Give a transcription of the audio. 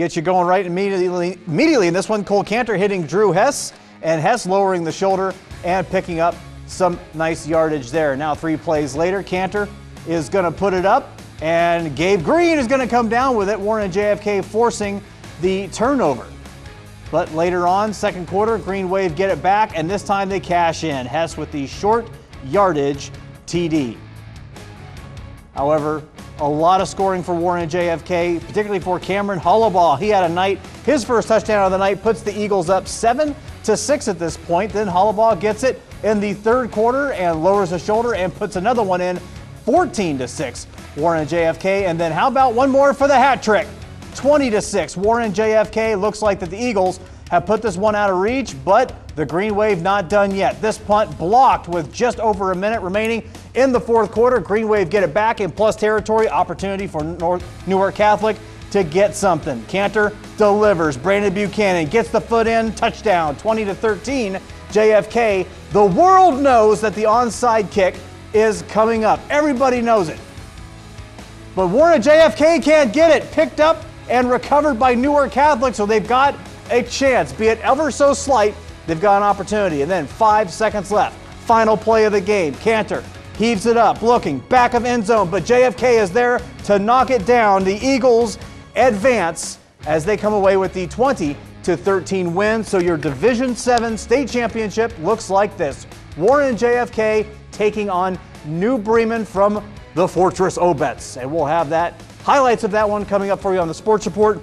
Gets you going right immediately. Immediately in this one, Cole Cantor hitting Drew Hess, and Hess lowering the shoulder and picking up some nice yardage there. Now three plays later, Cantor is going to put it up, and Gabe Green is going to come down with it. Warren and JFK forcing the turnover. But later on, second quarter, Green Wave get it back, and this time they cash in. Hess with the short yardage TD. However, a lot of scoring for Warren and JFK, particularly for Cameron Hollaball. He had a night, his first touchdown of the night puts the Eagles up seven to six at this point. Then Hollaball gets it in the third quarter and lowers the shoulder and puts another one in 14 to six. Warren and JFK. And then how about one more for the hat trick? 20 to 6. Warren JFK looks like that the Eagles have put this one out of reach, but the Green Wave not done yet. This punt blocked with just over a minute remaining in the fourth quarter. Green Wave get it back in plus territory. Opportunity for North Newark Catholic to get something. Cantor delivers. Brandon Buchanan gets the foot in. Touchdown 20 to 13. JFK. The world knows that the onside kick is coming up. Everybody knows it. But Warren JFK can't get it. Picked up and recovered by Newark Catholic, so they've got a chance, be it ever so slight, they've got an opportunity. And then five seconds left. Final play of the game. Cantor heaves it up, looking back of end zone, but JFK is there to knock it down. The Eagles advance as they come away with the 20 to 13 win. So your Division 7 state championship looks like this. Warren JFK taking on New Bremen from the Fortress Obetz. And we'll have that highlights of that one coming up for you on the Sports Report.